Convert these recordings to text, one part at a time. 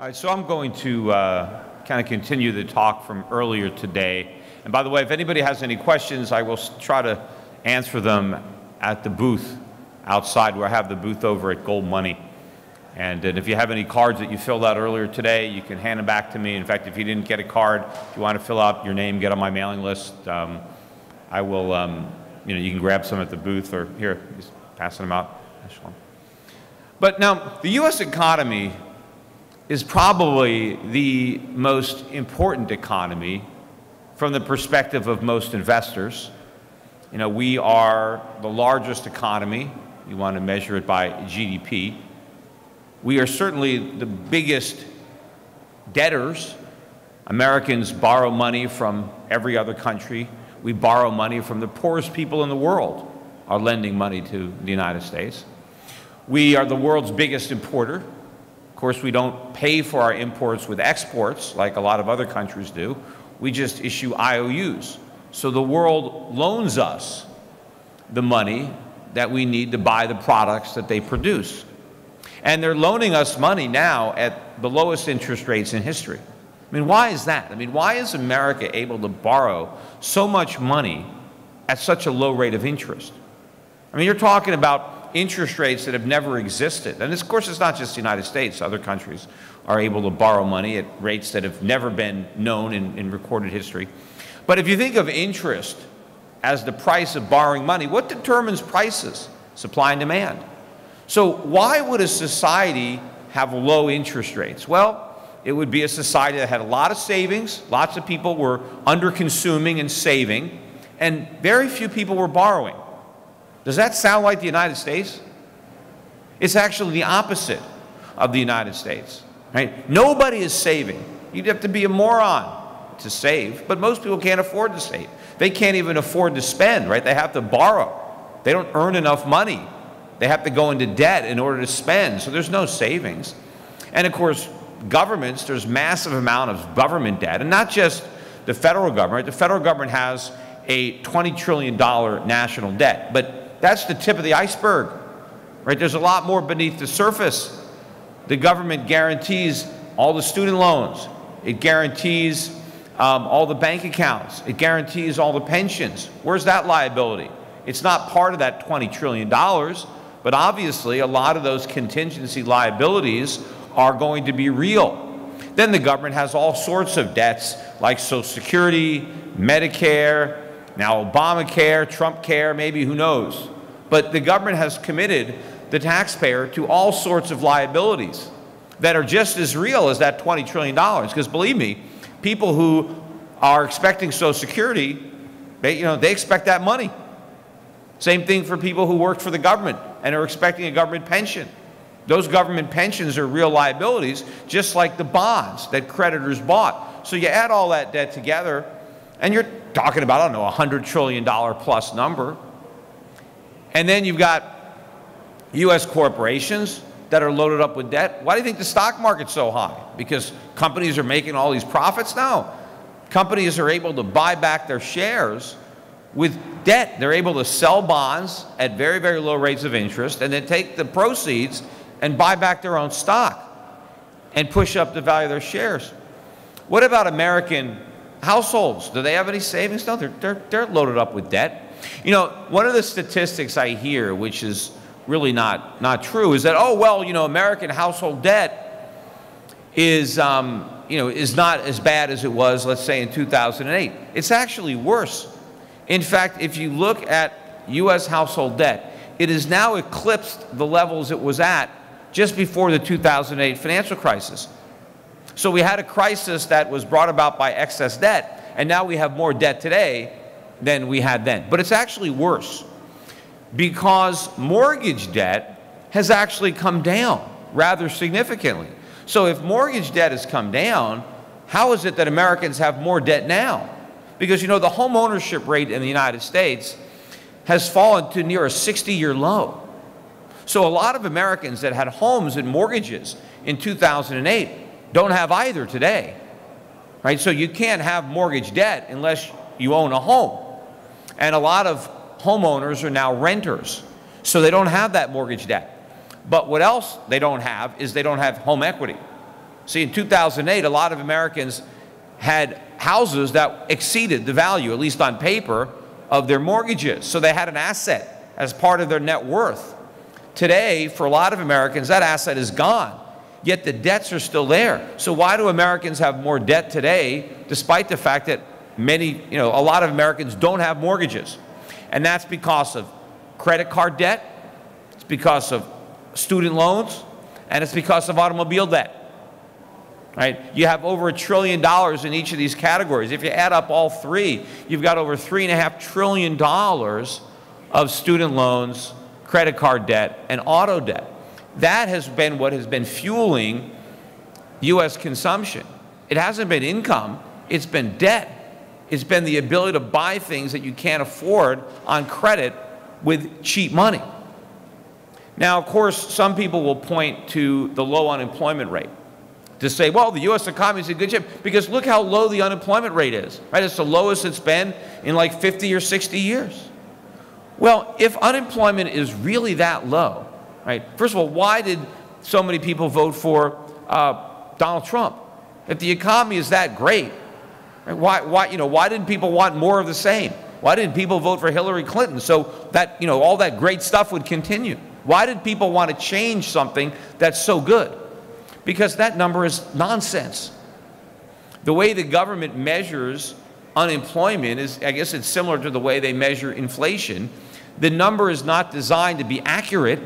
All right, so I'm going to uh, kind of continue the talk from earlier today. And by the way, if anybody has any questions, I will try to answer them at the booth outside where I have the booth over at Gold Money. And, and if you have any cards that you filled out earlier today, you can hand them back to me. In fact, if you didn't get a card, if you want to fill out your name, get on my mailing list, um, I will, um, you know, you can grab some at the booth or here, just passing them out. But now, the U.S. economy is probably the most important economy from the perspective of most investors. You know, we are the largest economy. You want to measure it by GDP. We are certainly the biggest debtors. Americans borrow money from every other country. We borrow money from the poorest people in the world are lending money to the United States. We are the world's biggest importer course, we don't pay for our imports with exports like a lot of other countries do. We just issue IOUs. So the world loans us the money that we need to buy the products that they produce. And they're loaning us money now at the lowest interest rates in history. I mean, why is that? I mean, why is America able to borrow so much money at such a low rate of interest? I mean, you're talking about interest rates that have never existed. And of course, it's not just the United States. Other countries are able to borrow money at rates that have never been known in, in recorded history. But if you think of interest as the price of borrowing money, what determines prices? Supply and demand. So why would a society have low interest rates? Well, it would be a society that had a lot of savings, lots of people were under consuming and saving, and very few people were borrowing. Does that sound like the United States? It's actually the opposite of the United States. Right? Nobody is saving. You'd have to be a moron to save, but most people can't afford to save. They can't even afford to spend, right? They have to borrow. They don't earn enough money. They have to go into debt in order to spend. So there's no savings. And of course, governments, there's massive amount of government debt, and not just the federal government. The federal government has a $20 trillion national debt, but that's the tip of the iceberg, right? There's a lot more beneath the surface. The government guarantees all the student loans. It guarantees um, all the bank accounts. It guarantees all the pensions. Where's that liability? It's not part of that $20 trillion, but obviously a lot of those contingency liabilities are going to be real. Then the government has all sorts of debts like Social Security, Medicare, now, Obamacare, Trump care, maybe who knows. But the government has committed the taxpayer to all sorts of liabilities that are just as real as that $20 trillion. Because believe me, people who are expecting Social Security, they, you know, they expect that money. Same thing for people who work for the government and are expecting a government pension. Those government pensions are real liabilities, just like the bonds that creditors bought. So you add all that debt together, and you're talking about, I don't know, a $100 trillion plus number. And then you've got U.S. corporations that are loaded up with debt. Why do you think the stock market's so high? Because companies are making all these profits? No. Companies are able to buy back their shares with debt. They're able to sell bonds at very, very low rates of interest and then take the proceeds and buy back their own stock and push up the value of their shares. What about American households, do they have any savings? No, they're, they're, they're loaded up with debt. You know, one of the statistics I hear, which is really not, not true, is that, oh, well, you know, American household debt is, um, you know, is not as bad as it was, let's say, in 2008. It's actually worse. In fact, if you look at U.S. household debt, it has now eclipsed the levels it was at just before the 2008 financial crisis. So we had a crisis that was brought about by excess debt, and now we have more debt today than we had then. But it's actually worse because mortgage debt has actually come down rather significantly. So if mortgage debt has come down, how is it that Americans have more debt now? Because you know the home ownership rate in the United States has fallen to near a 60-year low. So a lot of Americans that had homes and mortgages in 2008 don't have either today. Right? So you can't have mortgage debt unless you own a home. And a lot of homeowners are now renters. So they don't have that mortgage debt. But what else they don't have is they don't have home equity. See, in 2008, a lot of Americans had houses that exceeded the value, at least on paper, of their mortgages. So they had an asset as part of their net worth. Today, for a lot of Americans, that asset is gone, yet the debts are still there. So why do Americans have more debt today, despite the fact that many, you know, a lot of Americans don't have mortgages? And that's because of credit card debt, it's because of student loans, and it's because of automobile debt. Right? You have over a trillion dollars in each of these categories. If you add up all three, you've got over three and a half trillion dollars of student loans, credit card debt, and auto debt. That has been what has been fueling U.S. consumption. It hasn't been income, it's been debt. It's been the ability to buy things that you can't afford on credit with cheap money. Now, of course, some people will point to the low unemployment rate to say, well, the U.S. economy is in good shape because look how low the unemployment rate is, right? It's the lowest it's been in like 50 or 60 years. Well, if unemployment is really that low, right? First of all, why did so many people vote for uh, Donald Trump? If the economy is that great, right, why, why, you know, why didn't people want more of the same? Why didn't people vote for Hillary Clinton so that, you know, all that great stuff would continue? Why did people want to change something that's so good? Because that number is nonsense. The way the government measures unemployment is, I guess it's similar to the way they measure inflation. The number is not designed to be accurate.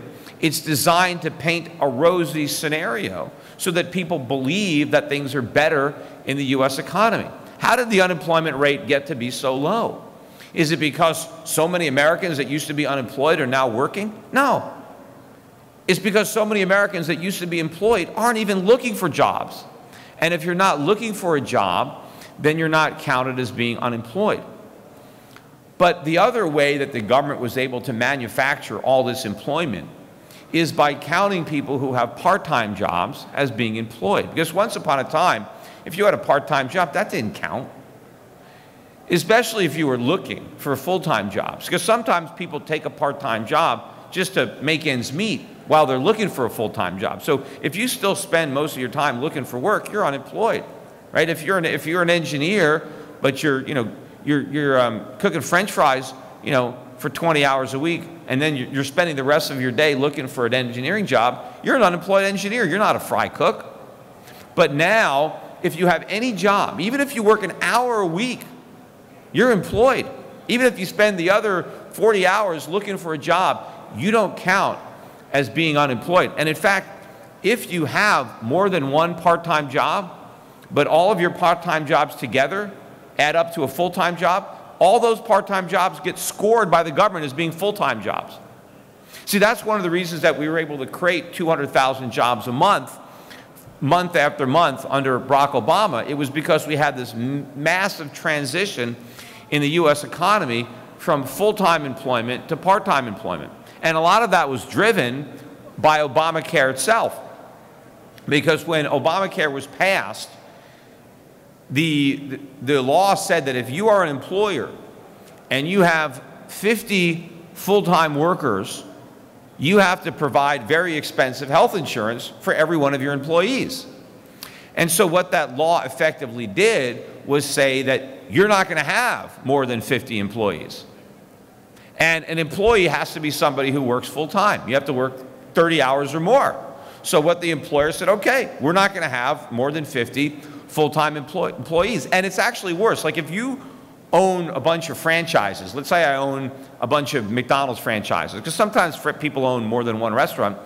It's designed to paint a rosy scenario so that people believe that things are better in the U.S. economy. How did the unemployment rate get to be so low? Is it because so many Americans that used to be unemployed are now working? No. It's because so many Americans that used to be employed aren't even looking for jobs. And if you're not looking for a job, then you're not counted as being unemployed. But the other way that the government was able to manufacture all this employment is by counting people who have part-time jobs as being employed. Because once upon a time, if you had a part-time job, that didn't count. Especially if you were looking for full-time jobs. Because sometimes people take a part-time job just to make ends meet while they're looking for a full-time job. So if you still spend most of your time looking for work, you're unemployed, right? If you're an, if you're an engineer, but you're, you know, you're, you're um, cooking french fries, you know, for 20 hours a week, and then you're spending the rest of your day looking for an engineering job, you're an unemployed engineer. You're not a fry cook. But now, if you have any job, even if you work an hour a week, you're employed. Even if you spend the other 40 hours looking for a job, you don't count as being unemployed. And in fact, if you have more than one part-time job, but all of your part-time jobs together add up to a full-time job, all those part-time jobs get scored by the government as being full-time jobs. See, that's one of the reasons that we were able to create 200,000 jobs a month, month after month under Barack Obama. It was because we had this massive transition in the U.S. economy from full-time employment to part-time employment. And a lot of that was driven by Obamacare itself. Because when Obamacare was passed, the, the law said that if you are an employer and you have 50 full-time workers, you have to provide very expensive health insurance for every one of your employees. And so what that law effectively did was say that you're not going to have more than 50 employees. And an employee has to be somebody who works full time. You have to work 30 hours or more. So what the employer said, okay, we're not going to have more than 50 full-time employ employees. And it's actually worse. Like if you own a bunch of franchises, let's say I own a bunch of McDonald's franchises, because sometimes people own more than one restaurant.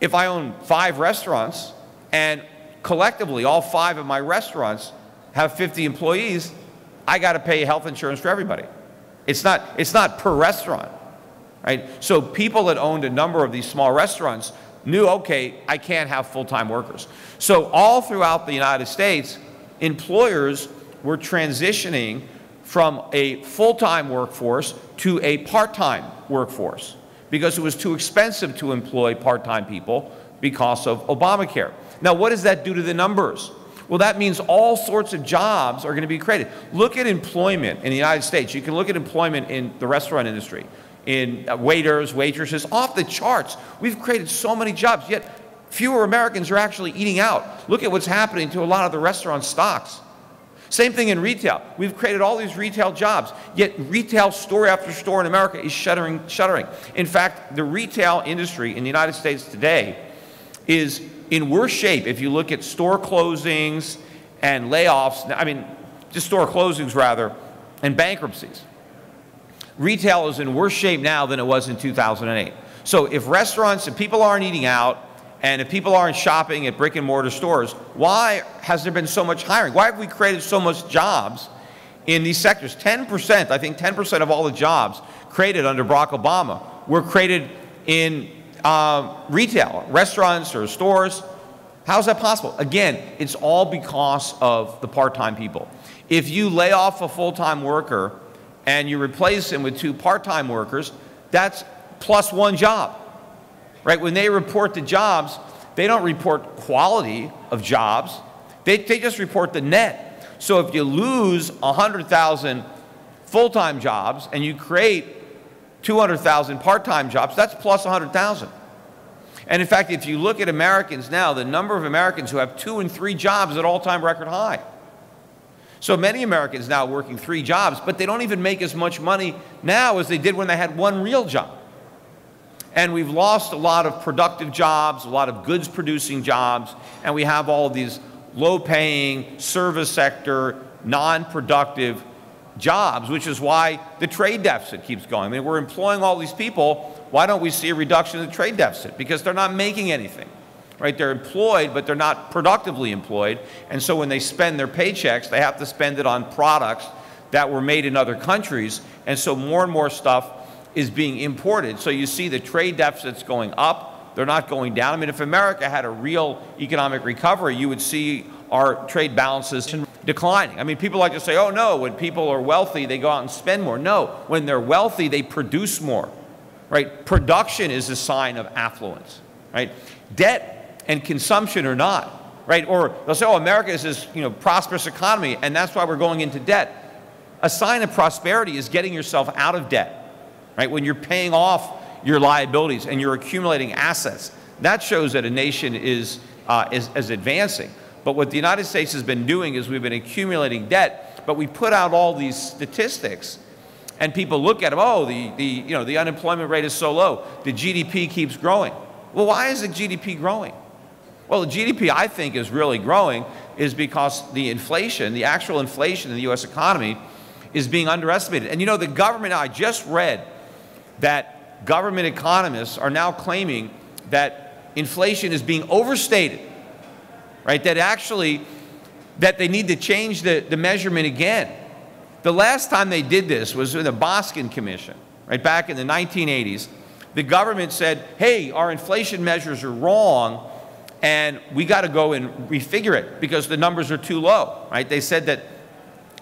If I own five restaurants and collectively all five of my restaurants have 50 employees, I got to pay health insurance for everybody. It's not, it's not per restaurant, right? So people that owned a number of these small restaurants knew, okay, I can't have full-time workers. So all throughout the United States, employers were transitioning from a full-time workforce to a part-time workforce because it was too expensive to employ part-time people because of Obamacare. Now, what does that do to the numbers? Well, that means all sorts of jobs are going to be created. Look at employment in the United States. You can look at employment in the restaurant industry, in uh, waiters, waitresses, off the charts. We've created so many jobs, yet Fewer Americans are actually eating out. Look at what's happening to a lot of the restaurant stocks. Same thing in retail. We've created all these retail jobs, yet retail store after store in America is shuttering. shuttering. In fact, the retail industry in the United States today is in worse shape if you look at store closings and layoffs, I mean, just store closings rather, and bankruptcies. Retail is in worse shape now than it was in 2008. So if restaurants and people aren't eating out, and if people aren't shopping at brick and mortar stores, why has there been so much hiring? Why have we created so much jobs in these sectors? 10%, I think 10% of all the jobs created under Barack Obama were created in uh, retail, restaurants or stores. How is that possible? Again, it's all because of the part-time people. If you lay off a full-time worker and you replace him with two part-time workers, that's plus one job right? When they report the jobs, they don't report quality of jobs. They, they just report the net. So if you lose 100,000 full-time jobs and you create 200,000 part-time jobs, that's plus 100,000. And in fact, if you look at Americans now, the number of Americans who have two and three jobs at all-time record high. So many Americans now working three jobs, but they don't even make as much money now as they did when they had one real job. And we've lost a lot of productive jobs, a lot of goods producing jobs, and we have all these low paying, service sector, non productive jobs, which is why the trade deficit keeps going. I mean, we're employing all these people. Why don't we see a reduction in the trade deficit? Because they're not making anything, right? They're employed, but they're not productively employed. And so when they spend their paychecks, they have to spend it on products that were made in other countries. And so more and more stuff is being imported. So you see the trade deficits going up, they're not going down. I mean, if America had a real economic recovery, you would see our trade balances declining. I mean, people like to say, oh no, when people are wealthy, they go out and spend more. No, when they're wealthy, they produce more, right? Production is a sign of affluence, right? Debt and consumption or not, right? Or they'll say, oh, America is this, you know, prosperous economy, and that's why we're going into debt. A sign of prosperity is getting yourself out of debt right? When you're paying off your liabilities and you're accumulating assets, that shows that a nation is, uh, is, is advancing. But what the United States has been doing is we've been accumulating debt, but we put out all these statistics and people look at them, oh, the, the, you know, the unemployment rate is so low, the GDP keeps growing. Well, why is the GDP growing? Well, the GDP, I think, is really growing is because the inflation, the actual inflation in the U.S. economy, is being underestimated. And you know, the government, I just read that government economists are now claiming that inflation is being overstated, right? That actually, that they need to change the, the measurement again. The last time they did this was in the Boskin Commission, right back in the 1980s. The government said, hey, our inflation measures are wrong and we got to go and refigure it because the numbers are too low, right? They said that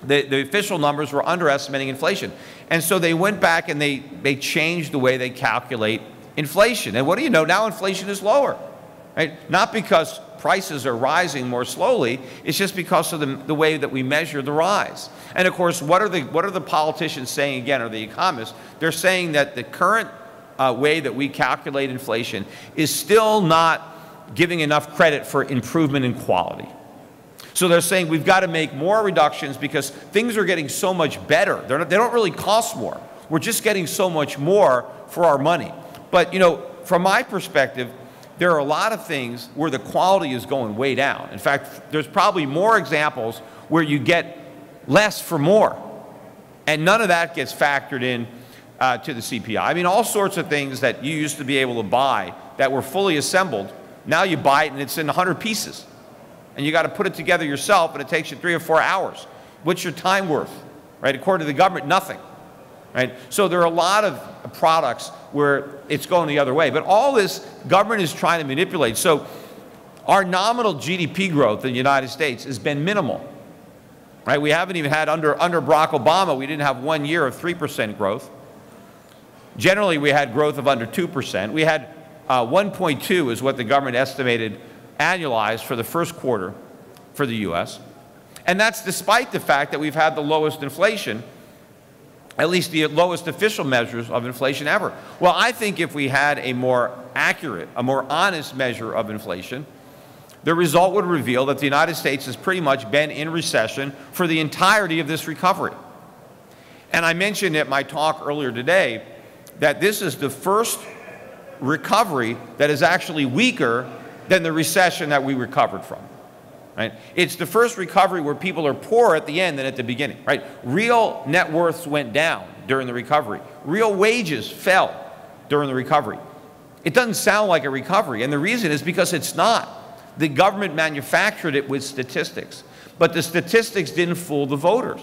the, the official numbers were underestimating inflation. And so they went back and they, they changed the way they calculate inflation. And what do you know? Now inflation is lower. Right? Not because prices are rising more slowly, it's just because of the, the way that we measure the rise. And of course, what are the, what are the politicians saying again, or the economists? They're saying that the current uh, way that we calculate inflation is still not giving enough credit for improvement in quality. So they're saying we've got to make more reductions because things are getting so much better. They're not, they don't really cost more. We're just getting so much more for our money. But, you know, from my perspective, there are a lot of things where the quality is going way down. In fact, there's probably more examples where you get less for more. And none of that gets factored in uh, to the CPI. I mean, all sorts of things that you used to be able to buy that were fully assembled, now you buy it and it's in 100 pieces and you got to put it together yourself, and it takes you three or four hours. What's your time worth? Right? According to the government, nothing. Right? So there are a lot of products where it's going the other way. But all this government is trying to manipulate. So our nominal GDP growth in the United States has been minimal. Right? We haven't even had under under Barack Obama, we didn't have one year of 3% growth. Generally, we had growth of under 2%. We had uh, 1.2 is what the government estimated annualized for the first quarter for the U.S. And that's despite the fact that we've had the lowest inflation at least the lowest official measures of inflation ever. Well, I think if we had a more accurate, a more honest measure of inflation, the result would reveal that the United States has pretty much been in recession for the entirety of this recovery. And I mentioned at my talk earlier today that this is the first recovery that is actually weaker than the recession that we recovered from. Right? It's the first recovery where people are poorer at the end than at the beginning. Right? Real net worths went down during the recovery. Real wages fell during the recovery. It doesn't sound like a recovery, and the reason is because it's not. The government manufactured it with statistics, but the statistics didn't fool the voters.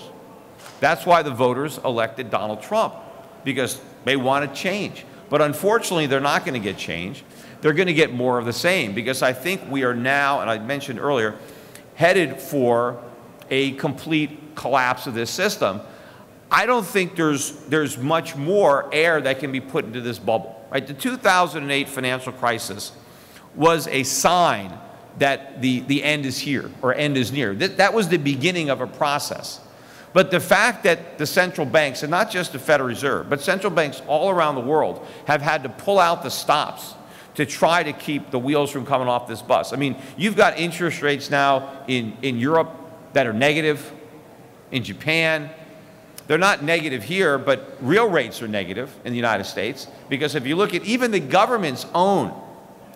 That's why the voters elected Donald Trump, because they want to change. But unfortunately, they're not going to get change. They're going to get more of the same, because I think we are now, and I mentioned earlier, headed for a complete collapse of this system. I don't think there's, there's much more air that can be put into this bubble. Right? The 2008 financial crisis was a sign that the, the end is here or end is near. That, that was the beginning of a process. But the fact that the central banks, and not just the Federal Reserve, but central banks all around the world have had to pull out the stops to try to keep the wheels from coming off this bus. I mean, you've got interest rates now in, in Europe that are negative, in Japan. They're not negative here, but real rates are negative in the United States because if you look at even the government's own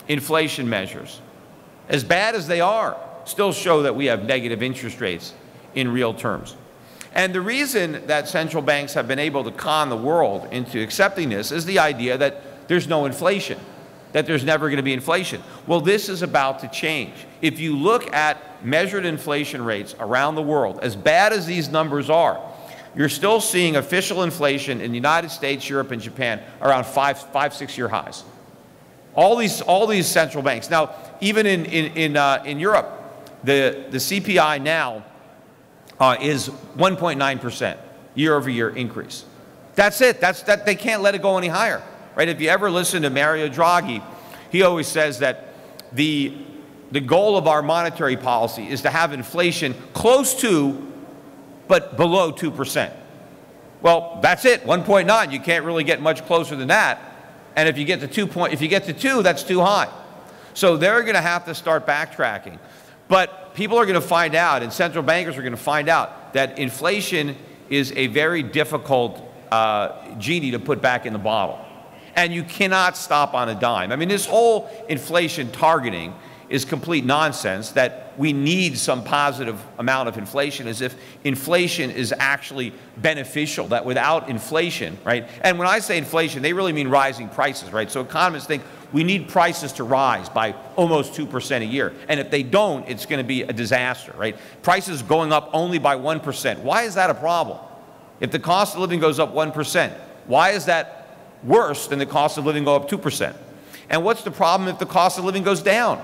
inflation measures, as bad as they are, still show that we have negative interest rates in real terms. And the reason that central banks have been able to con the world into accepting this is the idea that there's no inflation, that there's never going to be inflation. Well, this is about to change. If you look at measured inflation rates around the world, as bad as these numbers are, you're still seeing official inflation in the United States, Europe, and Japan around five, five six year highs. All these, all these central banks. Now, even in, in, in, uh, in Europe, the, the CPI now uh, is 1.9% year over year increase. That's it. That's, that, they can't let it go any higher. Right? If you ever listen to Mario Draghi, he always says that the, the goal of our monetary policy is to have inflation close to but below 2%. Well, that's it, 1.9. You can't really get much closer than that. And if you get to 2 point, if you get to 2, that's too high. So they're going to have to start backtracking. But people are going to find out, and central bankers are going to find out, that inflation is a very difficult uh, genie to put back in the bottle. And you cannot stop on a dime. I mean, this whole inflation targeting is complete nonsense that we need some positive amount of inflation as if inflation is actually beneficial, that without inflation, right? And when I say inflation, they really mean rising prices, right? So economists think we need prices to rise by almost 2% a year. And if they don't, it's going to be a disaster, right? Prices going up only by 1%. Why is that a problem? If the cost of living goes up 1%, why is that worse than the cost of living go up 2%? And what's the problem if the cost of living goes down?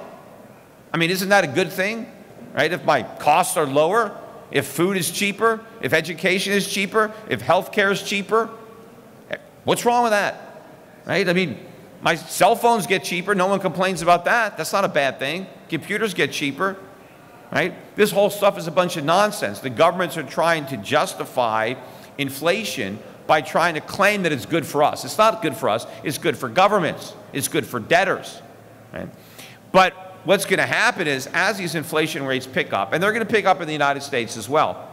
I mean, isn't that a good thing? Right? If my costs are lower, if food is cheaper, if education is cheaper, if health care is cheaper, eh, what's wrong with that? Right? I mean, my cell phones get cheaper. No one complains about that. That's not a bad thing. Computers get cheaper. Right? This whole stuff is a bunch of nonsense. The governments are trying to justify inflation by trying to claim that it's good for us. It's not good for us. It's good for governments. It's good for debtors. Right? But what's going to happen is as these inflation rates pick up, and they're going to pick up in the United States as well,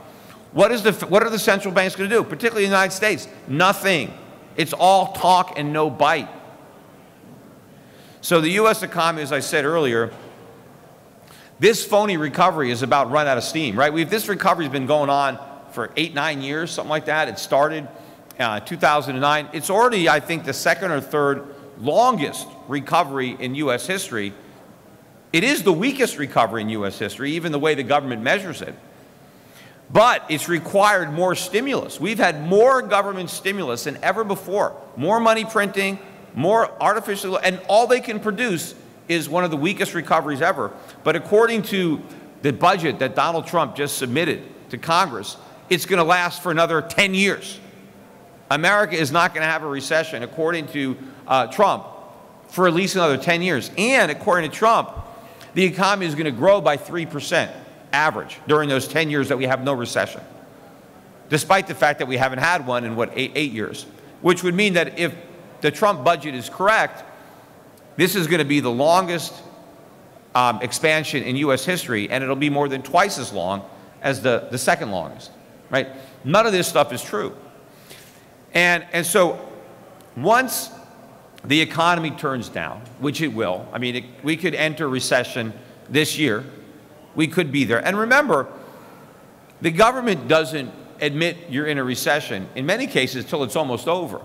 what, is the, what are the central banks going to do, particularly in the United States? Nothing. It's all talk and no bite. So the U.S. economy, as I said earlier, this phony recovery is about run out of steam, right? We've, this recovery has been going on for eight, nine years, something like that. It started uh, 2009. It's already, I think, the second or third longest recovery in U.S. history. It is the weakest recovery in U.S. history, even the way the government measures it. But it's required more stimulus. We've had more government stimulus than ever before. More money printing, more artificial, and all they can produce is one of the weakest recoveries ever. But according to the budget that Donald Trump just submitted to Congress, it's going to last for another 10 years. America is not going to have a recession, according to uh, Trump, for at least another 10 years. And according to Trump, the economy is going to grow by 3% average during those 10 years that we have no recession. despite the fact that we haven't had one in, what, eight, eight years, which would mean that if the Trump budget is correct, this is going to be the longest um, expansion in U.S. history, and it'll be more than twice as long as the, the second longest, right? None of this stuff is true. And, and so once the economy turns down, which it will, I mean, it, we could enter recession this year. We could be there. And remember, the government doesn't admit you're in a recession, in many cases, till it's almost over.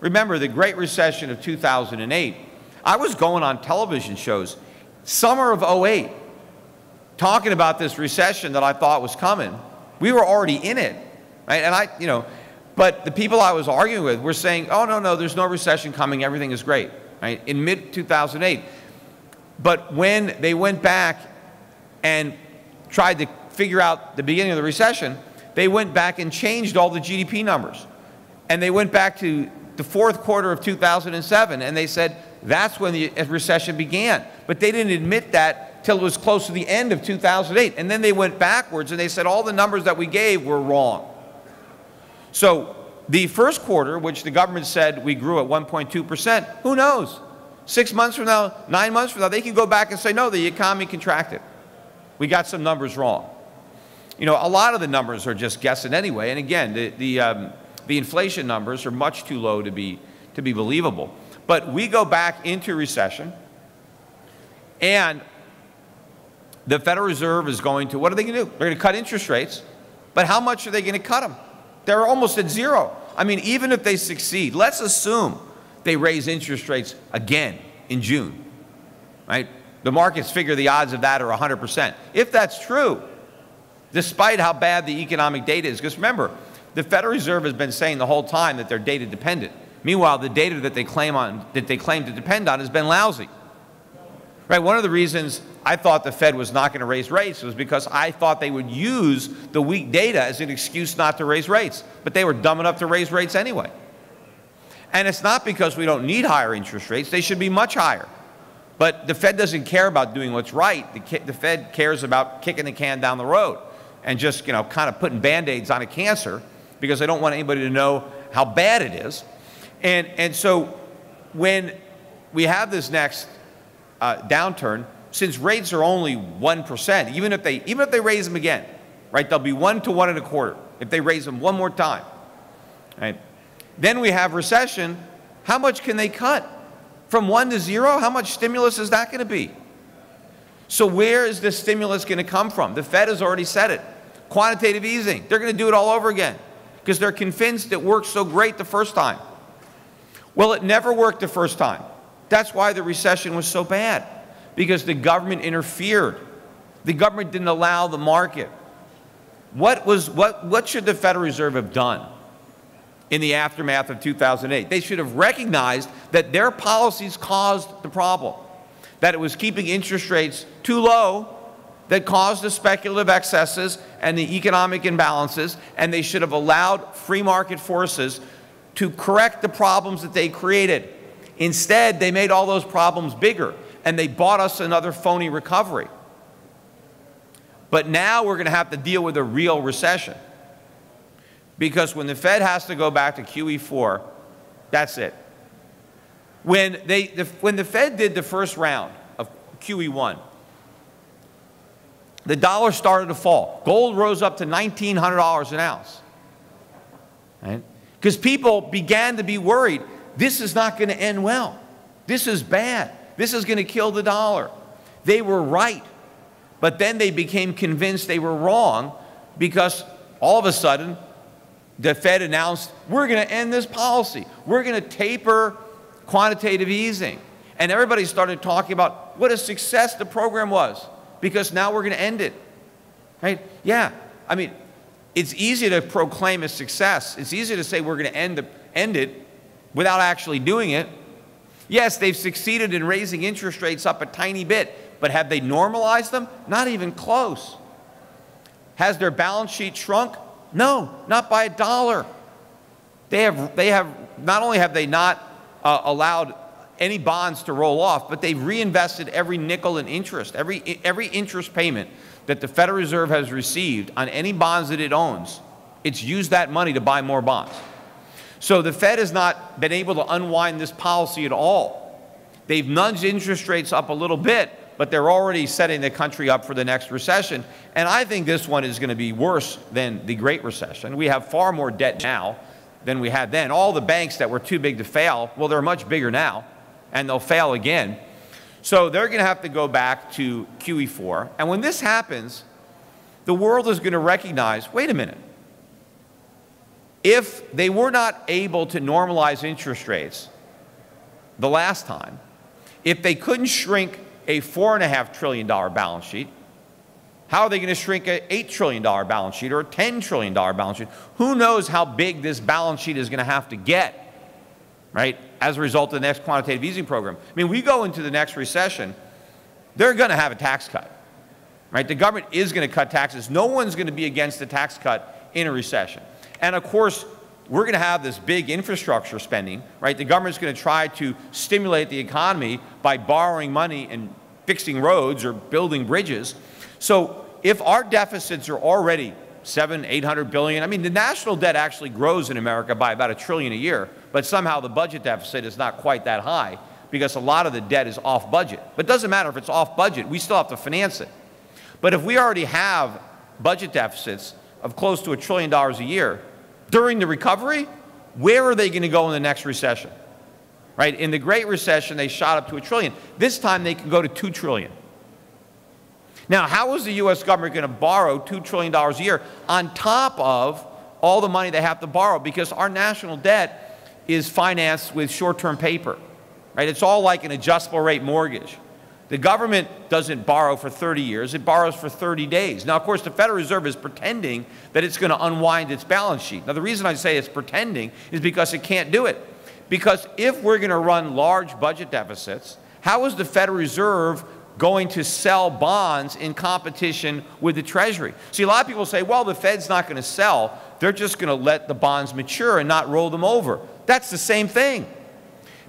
Remember the Great Recession of 2008. I was going on television shows, summer of 08, talking about this recession that I thought was coming. We were already in it, right? And I, you know, but the people I was arguing with were saying, oh, no, no, there's no recession coming, everything is great, right? In mid 2008. But when they went back and tried to figure out the beginning of the recession, they went back and changed all the GDP numbers. And they went back to the fourth quarter of 2007 and they said that's when the recession began. But they didn't admit that till it was close to the end of 2008. And then they went backwards and they said all the numbers that we gave were wrong. So the first quarter, which the government said we grew at 1.2%, who knows? Six months from now, nine months from now, they can go back and say, no, the economy contracted. We got some numbers wrong. You know, a lot of the numbers are just guessing anyway. And again, the, the, um, the inflation numbers are much too low to be, to be believable. But we go back into recession, and the Federal Reserve is going to, what are they going to do? They're going to cut interest rates. But how much are they going to cut them? They're almost at zero. I mean, even if they succeed, let's assume they raise interest rates again in June, right? The markets figure the odds of that are 100%. If that's true, despite how bad the economic data is, because remember, the Federal Reserve has been saying the whole time that they're data dependent. Meanwhile, the data that they claim on that they claim to depend on has been lousy. Right? One of the reasons I thought the Fed was not going to raise rates was because I thought they would use the weak data as an excuse not to raise rates. But they were dumb enough to raise rates anyway. And it's not because we don't need higher interest rates, they should be much higher. But the Fed doesn't care about doing what's right. The, the Fed cares about kicking the can down the road and just, you know, kind of putting band-aids on a cancer because they don't want anybody to know how bad it is. And, and so when we have this next uh, downturn, since rates are only 1%, even if, they, even if they raise them again, right, they'll be 1 to 1 and a quarter if they raise them one more time. Right? Then we have recession. How much can they cut? From 1 to 0? How much stimulus is that going to be? So where is this stimulus going to come from? The Fed has already said it. Quantitative easing. They're going to do it all over again because they're convinced it worked so great the first time. Well, it never worked the first time. That's why the recession was so bad because the government interfered. The government didn't allow the market. What, was, what, what should the Federal Reserve have done in the aftermath of 2008? They should have recognized that their policies caused the problem, that it was keeping interest rates too low that caused the speculative excesses and the economic imbalances, and they should have allowed free market forces to correct the problems that they created. Instead, they made all those problems bigger and they bought us another phony recovery. But now we're going to have to deal with a real recession. Because when the Fed has to go back to QE4, that's it. When, they, the, when the Fed did the first round of QE1, the dollar started to fall. Gold rose up to $1,900 an ounce. Because right? people began to be worried this is not going to end well. This is bad. This is going to kill the dollar. They were right. But then they became convinced they were wrong because all of a sudden the Fed announced, we're going to end this policy. We're going to taper quantitative easing. And everybody started talking about what a success the program was because now we're going to end it. Right? Yeah. I mean, it's easy to proclaim a success. It's easy to say we're going to end, the, end it without actually doing it. Yes, they've succeeded in raising interest rates up a tiny bit, but have they normalized them? Not even close. Has their balance sheet shrunk? No, not by a dollar. They have, they have not only have they not uh, allowed any bonds to roll off, but they've reinvested every nickel in interest, every, every interest payment that the Federal Reserve has received on any bonds that it owns It's used that money to buy more bonds. So the Fed has not been able to unwind this policy at all. They've nudged interest rates up a little bit, but they're already setting the country up for the next recession. And I think this one is going to be worse than the Great Recession. We have far more debt now than we had then. All the banks that were too big to fail, well, they're much bigger now, and they'll fail again. So they're going to have to go back to QE4. And when this happens, the world is going to recognize wait a minute. If they were not able to normalize interest rates the last time, if they couldn't shrink a $4.5 trillion balance sheet, how are they going to shrink an $8 trillion balance sheet or a $10 trillion balance sheet? Who knows how big this balance sheet is going to have to get, right, as a result of the next quantitative easing program? I mean, we go into the next recession, they're going to have a tax cut, right? The government is going to cut taxes. No one's going to be against a tax cut in a recession. And of course, we're going to have this big infrastructure spending, right? The government's going to try to stimulate the economy by borrowing money and fixing roads or building bridges. So if our deficits are already seven, eight hundred billion, I mean, the national debt actually grows in America by about a trillion a year, but somehow the budget deficit is not quite that high because a lot of the debt is off budget. But it doesn't matter if it's off budget, we still have to finance it. But if we already have budget deficits of close to a trillion dollars a year, during the recovery, where are they going to go in the next recession? Right? In the Great Recession, they shot up to a trillion. This time, they can go to two trillion. Now, how is the U.S. government going to borrow $2 trillion a year on top of all the money they have to borrow? Because our national debt is financed with short term paper, right? It's all like an adjustable rate mortgage. The government doesn't borrow for 30 years, it borrows for 30 days. Now, of course, the Federal Reserve is pretending that it's going to unwind its balance sheet. Now, the reason I say it's pretending is because it can't do it. Because if we're going to run large budget deficits, how is the Federal Reserve going to sell bonds in competition with the Treasury? See, a lot of people say, well, the Fed's not going to sell, they're just going to let the bonds mature and not roll them over. That's the same thing.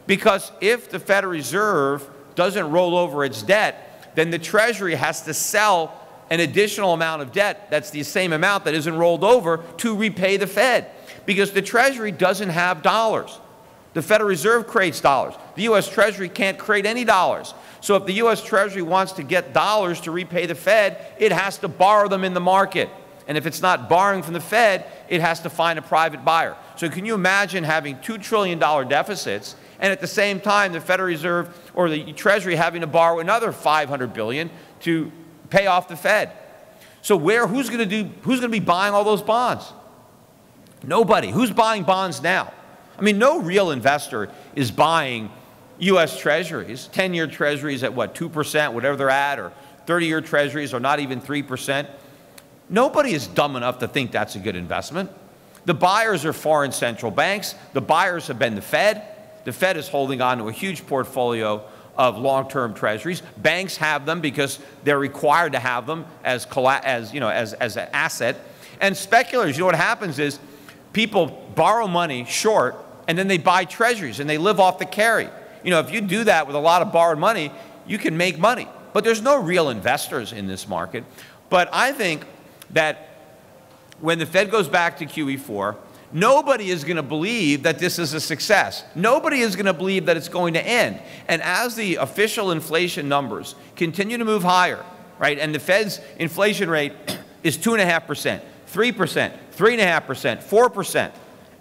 Because if the Federal Reserve doesn't roll over its debt, then the Treasury has to sell an additional amount of debt that's the same amount that isn't rolled over to repay the Fed. Because the Treasury doesn't have dollars. The Federal Reserve creates dollars. The U.S. Treasury can't create any dollars. So if the U.S. Treasury wants to get dollars to repay the Fed, it has to borrow them in the market. And if it's not borrowing from the Fed, it has to find a private buyer. So can you imagine having $2 trillion deficits and at the same time the Federal Reserve or the Treasury having to borrow another 500 billion to pay off the Fed. So where who's going to do who's going to be buying all those bonds? Nobody. Who's buying bonds now? I mean no real investor is buying US Treasuries, 10-year Treasuries at what 2%, whatever they're at or 30-year Treasuries are not even 3%. Nobody is dumb enough to think that's a good investment. The buyers are foreign central banks. The buyers have been the Fed. The Fed is holding on to a huge portfolio of long-term treasuries. Banks have them because they're required to have them as, as, you know, as, as an asset. And speculators, you know what happens is people borrow money short and then they buy treasuries and they live off the carry. You know, if you do that with a lot of borrowed money, you can make money. But there's no real investors in this market. But I think that when the Fed goes back to QE4, Nobody is going to believe that this is a success. Nobody is going to believe that it's going to end. And as the official inflation numbers continue to move higher, right, and the Fed's inflation rate is 2.5%, 3%, 3.5%, 4%,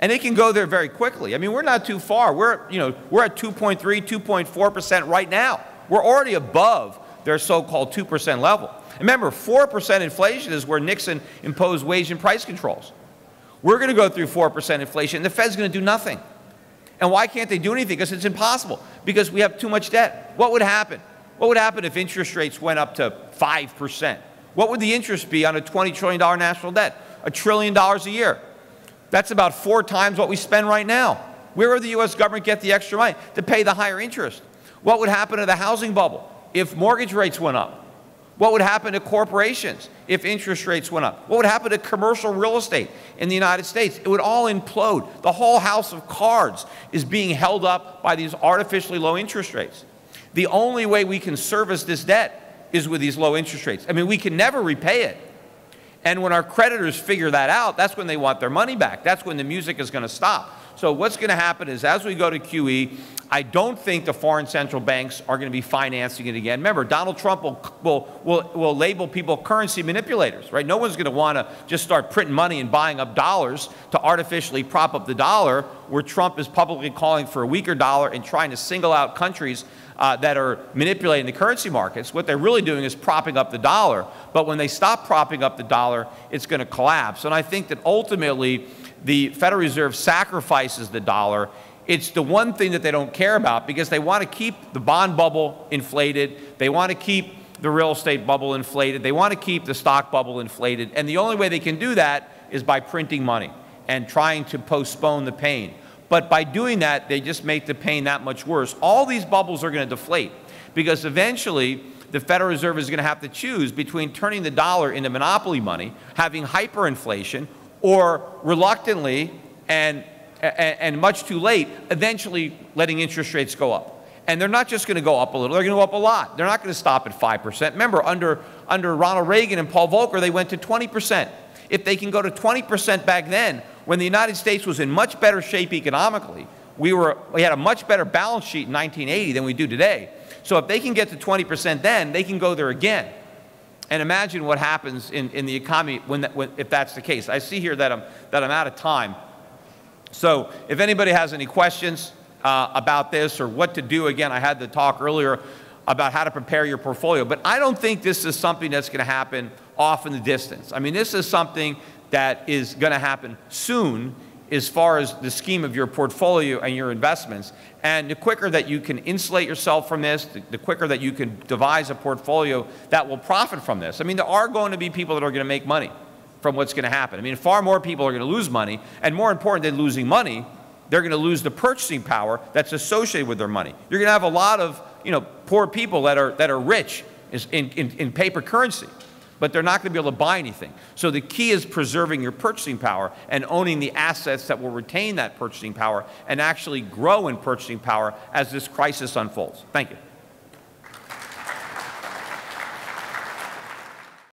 and it can go there very quickly. I mean, we're not too far. We're, you know, we're at 2.3, 2.4% right now. We're already above their so-called 2% level. Remember, 4% inflation is where Nixon imposed wage and price controls. We're going to go through 4% inflation, and the Fed's going to do nothing. And why can't they do anything? Because it's impossible. Because we have too much debt. What would happen? What would happen if interest rates went up to 5%? What would the interest be on a $20 trillion national debt? A trillion dollars a year. That's about four times what we spend right now. Where would the U.S. government get the extra money to pay the higher interest? What would happen to the housing bubble if mortgage rates went up? What would happen to corporations if interest rates went up? What would happen to commercial real estate in the United States? It would all implode. The whole house of cards is being held up by these artificially low interest rates. The only way we can service this debt is with these low interest rates. I mean, we can never repay it. And when our creditors figure that out, that's when they want their money back. That's when the music is going to stop. So what's going to happen is as we go to QE, I don't think the foreign central banks are going to be financing it again. Remember, Donald Trump will, will, will, will label people currency manipulators, right? No one's going to want to just start printing money and buying up dollars to artificially prop up the dollar, where Trump is publicly calling for a weaker dollar and trying to single out countries uh, that are manipulating the currency markets. What they're really doing is propping up the dollar. But when they stop propping up the dollar, it's going to collapse. And I think that ultimately, the Federal Reserve sacrifices the dollar. It's the one thing that they don't care about because they want to keep the bond bubble inflated. They want to keep the real estate bubble inflated. They want to keep the stock bubble inflated. And the only way they can do that is by printing money and trying to postpone the pain. But by doing that, they just make the pain that much worse. All these bubbles are going to deflate because eventually the Federal Reserve is going to have to choose between turning the dollar into monopoly money, having hyperinflation, or reluctantly and, and, and much too late, eventually letting interest rates go up. And they're not just going to go up a little, they're going to go up a lot. They're not going to stop at 5%. Remember, under, under Ronald Reagan and Paul Volcker, they went to 20%. If they can go to 20% back then, when the United States was in much better shape economically, we, were, we had a much better balance sheet in 1980 than we do today. So if they can get to 20% then, they can go there again. And imagine what happens in, in the economy when that, when, if that's the case. I see here that I'm, that I'm out of time. So if anybody has any questions uh, about this or what to do, again, I had the talk earlier about how to prepare your portfolio. But I don't think this is something that's going to happen off in the distance. I mean, this is something that is going to happen soon as far as the scheme of your portfolio and your investments. And the quicker that you can insulate yourself from this, the, the, quicker that you can devise a portfolio that will profit from this. I mean, there are going to be people that are going to make money from what's going to happen. I mean, far more people are going to lose money, and more important than losing money, they're going to lose the purchasing power that's associated with their money. You're going to have a lot of, you know, poor people that are, that are rich in, in, in paper currency but they're not going to be able to buy anything. So the key is preserving your purchasing power and owning the assets that will retain that purchasing power and actually grow in purchasing power as this crisis unfolds. Thank you.